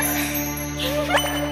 フフフッ!